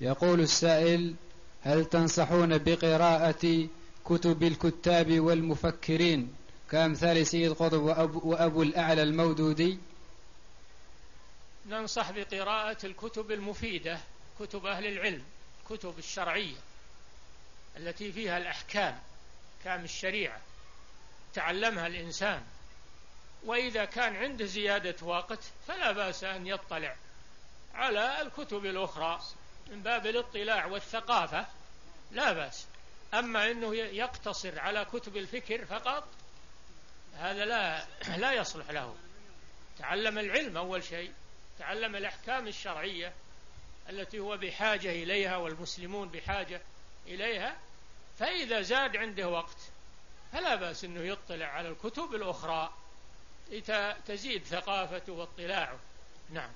يقول السائل هل تنصحون بقراءة كتب الكتاب والمفكرين كأمثال سيد قطب وأبو, وأبو الأعلى المودودي؟ ننصح بقراءة الكتب المفيدة كتب أهل العلم كتب الشرعية التي فيها الأحكام أحكام الشريعة تعلمها الإنسان. وإذا كان عنده زيادة وقت فلا بأس أن يطلع على الكتب الأخرى. من باب الاطلاع والثقافة لا بأس. أما أنه يقتصر على كتب الفكر فقط هذا لا لا يصلح له. تعلم العلم أول شيء تعلم الأحكام الشرعية التي هو بحاجة إليها والمسلمون بحاجة إليها فإذا زاد عنده وقت فلا بأس أنه يطلع على الكتب الأخرى تزيد ثقافته واطلاعه. نعم.